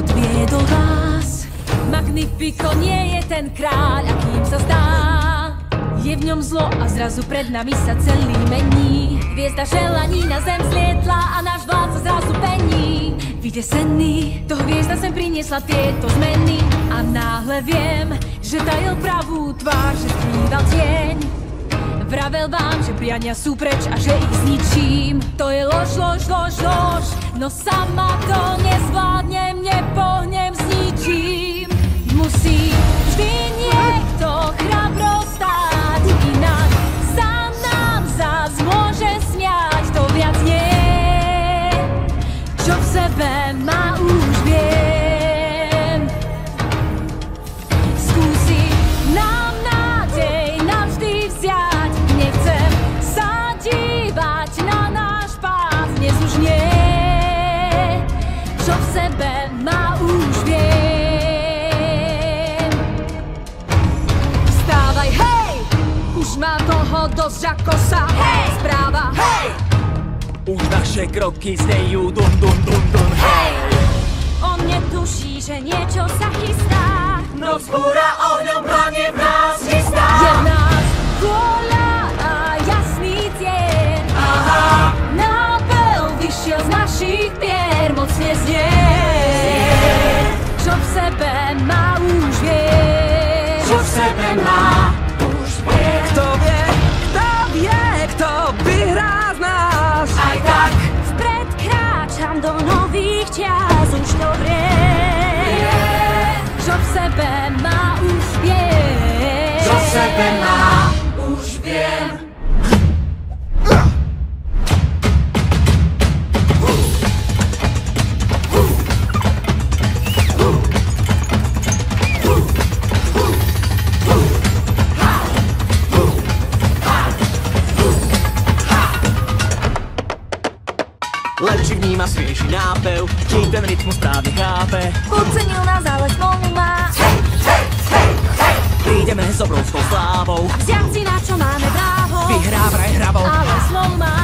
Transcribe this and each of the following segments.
odviedol vás. Magnifico nie je ten kráľ, akým sa zdá. Je v ňom zlo a zrazu pred nami sa celý mení. Hviezda želaní na zem zlietla a náš vládca zrazu pení. Vydesený, to hviezda sem priniesla tieto zmeny. A náhle viem, že tajil pravú tvár, že skrýval tieň. Vravel vám, že priania sú preč a že ich zničím. To je lož, lož, lož, lož. No sama to nezvládnem, nepohnem, zničím čo v sebe má už viem Vstávaj, hej! Už má toho dosť ako sa hej! správa hej! Už naše kroky znejú dun dun dun dun hej On netuší, že niečo sa chystá Noc búra Sebe má Už viem. Lepší vníma svieži nápev, či ten rytmus správne chápe. Podcenil nás, ale smolu má. Prídeme s obrovskou slávou, Vziať si na čo máme právo. Vyhrá vraj hravou. Ale smolu má.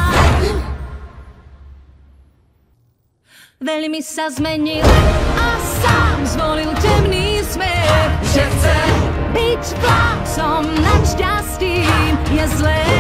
Veľmi sa zmenil a sám zvolil temný smer. Že chce Byť vládcom nad šťastím je zlé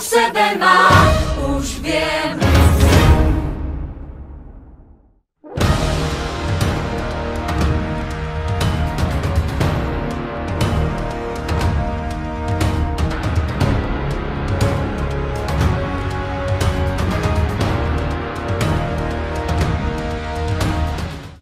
to Každý